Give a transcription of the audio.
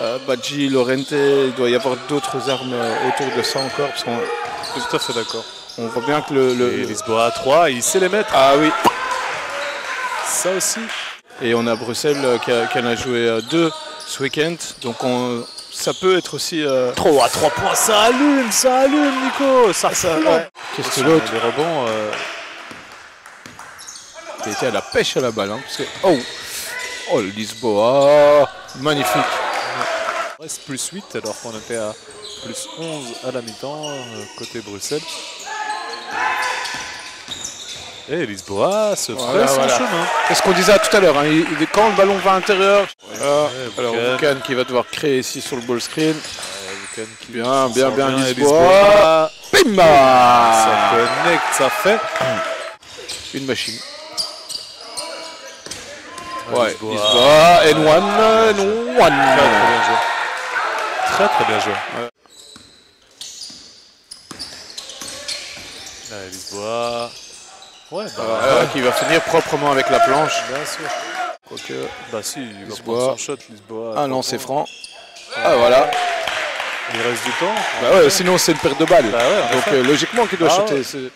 Euh, Badji, Lorente, il doit y avoir d'autres armes euh, autour de ça encore. Parce qu'on Tout à fait d'accord. on voit bien que le. le- Et Lisboa à 3, il sait les mettre. Ah oui. Ça aussi. Et on a Bruxelles euh, qui, a- qui en a joué euh, deux ce week-end. Donc on, ça peut être aussi. euh, 3 à 3 points, ça allume, ça allume, Nico. Ça, ça Qu'est-ce que l'autre Les rebonds. euh, a été à la pêche à la balle. hein, parce que, oh Oh, le Lisboa Magnifique reste plus 8 alors qu'on était à plus 11 à la mi-temps euh, côté Bruxelles. Et Lisboa se fait Voilà, son voilà. chemin. C'est ce qu'on disait tout à l'heure. hein, quand le ballon va à l'intérieur. Voilà. Ouais, Alors, Vulcan. Vulcan qui va devoir créer ici sur le ball screen. Ouais, qui Bien, bien, bien, et Lisboa. Bimba Ça connecte, ça fait. Une machine. Ouais. Lisboa, N1, N1. Très très bien joué. Joué. Allez, Lisboa. Ouais, bah, Euh, qui va finir proprement avec la planche. bien sûr. Quoique- Bah si, il va Lisboa. prendre son shot, Lisboa. Ah non, c'est franc. Ah voilà. Il reste du temps. Bah ouais, sinon c'est une perte de balles. Bah ouais, Donc euh, logiquement qu'il doit Ah shooter. ouais.